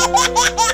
Ha ha ha ha!